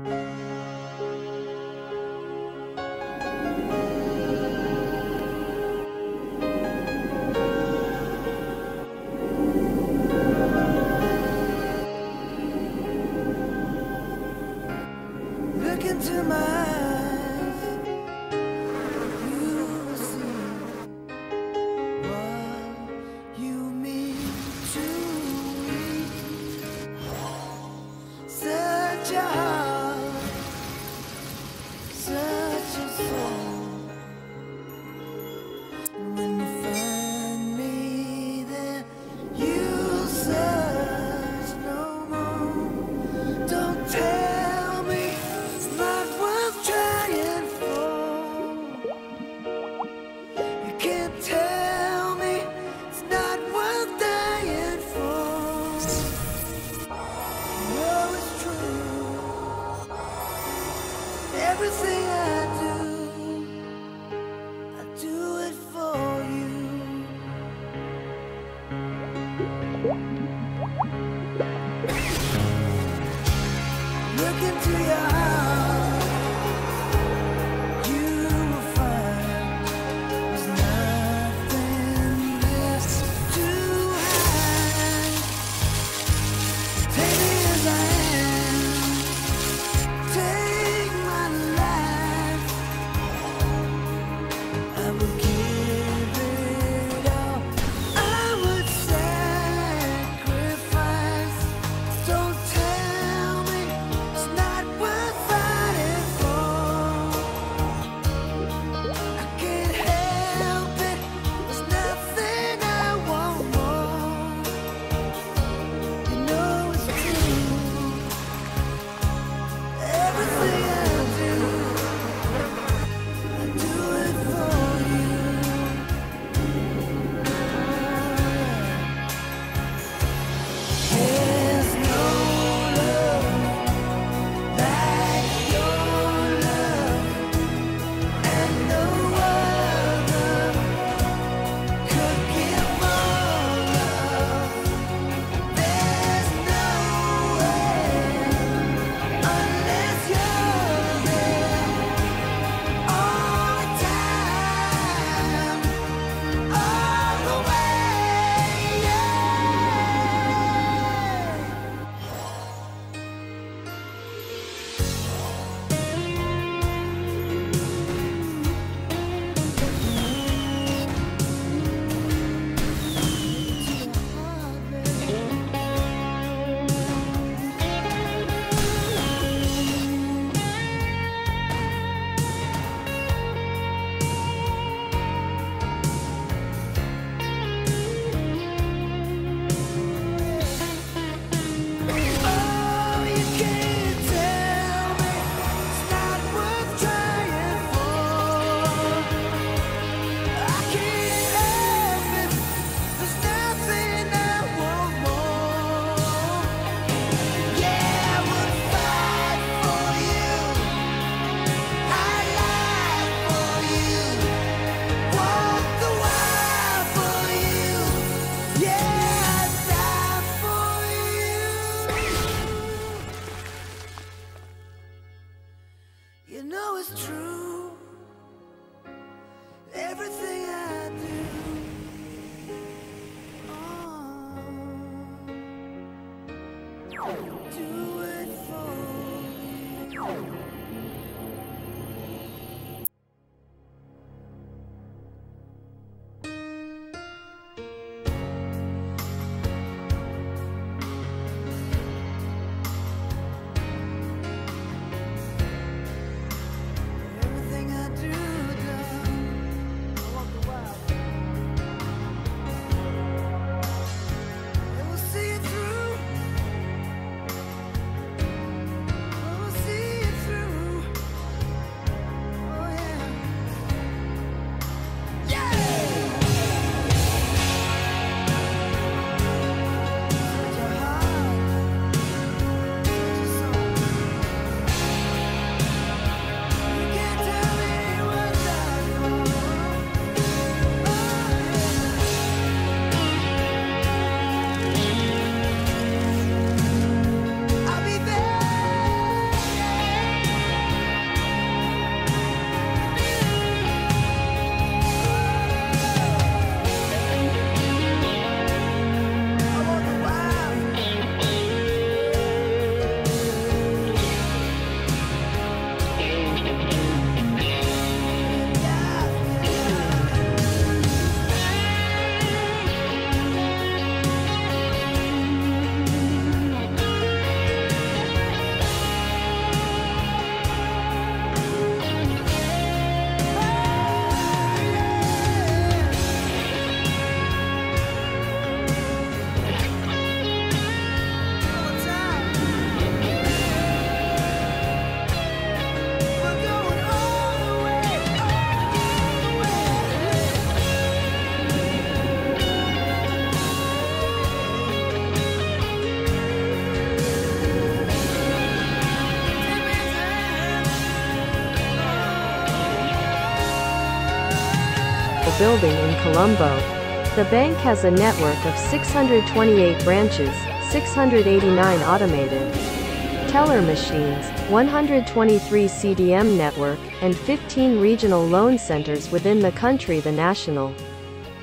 Look Oh, building in Colombo. The bank has a network of 628 branches, 689 automated teller machines, 123 CDM network, and 15 regional loan centers within the country. The National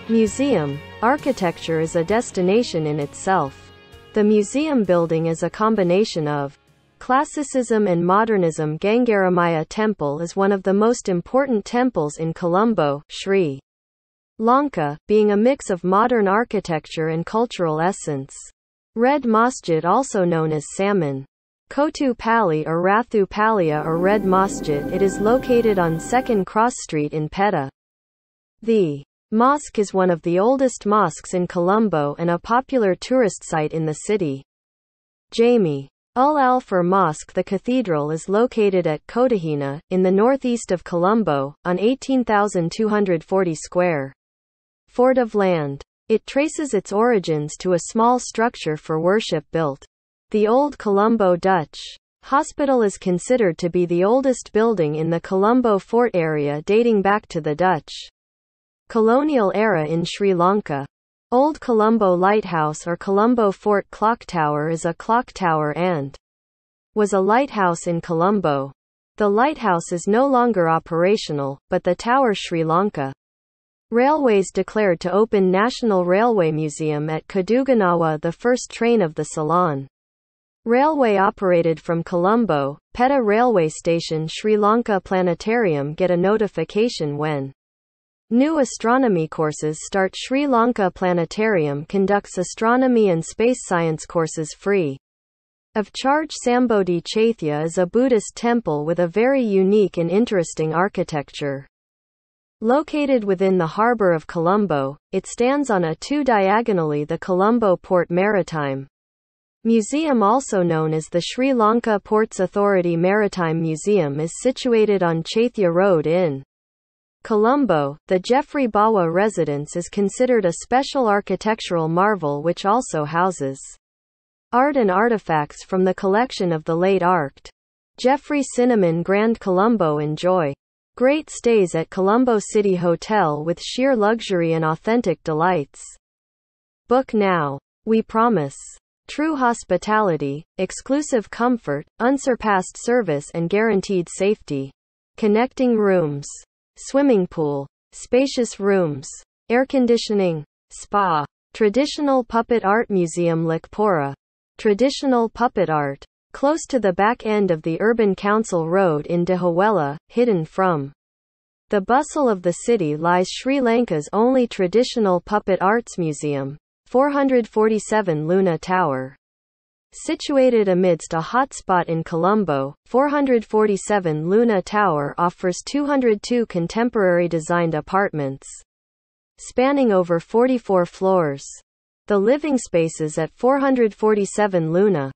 Museum architecture is a destination in itself. The museum building is a combination of classicism and modernism. Gangaramaya Temple is one of the most important temples in Colombo, Sri Lanka, being a mix of modern architecture and cultural essence. Red Masjid also known as Salmon Kotu Pali or Rathu Palia or Red Masjid it is located on 2nd Cross Street in Pettah. The mosque is one of the oldest mosques in Colombo and a popular tourist site in the city. Jamie Ul Alfur Mosque The cathedral is located at Kotahena, in the northeast of Colombo, on 18,240 square foot of land. It traces its origins to a small structure for worship built the Old Colombo Dutch Hospital is considered to be the oldest building in the Colombo fort area dating back to the Dutch colonial era in Sri Lanka. Old Colombo Lighthouse or Colombo Fort Clock Tower is a clock tower and was a lighthouse in Colombo. The lighthouse is no longer operational, but the tower Sri Lanka Railways declared to open National Railway Museum at Kadugannawa the first train of the Ceylon Railway operated from Colombo, Pettah Railway Station Sri Lanka Planetarium get a notification when new astronomy courses start Sri Lanka Planetarium conducts astronomy and space science courses free. Of charge Sambodhi Chaitya is a Buddhist temple with a very unique and interesting architecture. Located within the harbour of Colombo, it stands on a two diagonally the Colombo Port Maritime. Museum also known as the Sri Lanka Ports Authority Maritime Museum is situated on Chaitya Road in Colombo. The Geoffrey Bawa residence is considered a special architectural marvel which also houses art and artifacts from the collection of the late Arct. Geoffrey Cinnamon Grand Colombo enjoy great stays at Colombo City Hotel with sheer luxury and authentic delights. Book now. We promise. True hospitality, exclusive comfort, unsurpassed service and guaranteed safety. Connecting rooms. Swimming pool. Spacious rooms. Air conditioning. Spa. Traditional Puppet Art Museum Likpora. Traditional puppet art. Close to the back end of the Urban Council Road in Dehiwala, hidden from the bustle of the city lies Sri Lanka's only traditional puppet arts museum. 447 Luna Tower. Situated amidst a hotspot in Colombo, 447 Luna Tower offers 202 contemporary designed apartments spanning over 44 floors. The living spaces at 447 Luna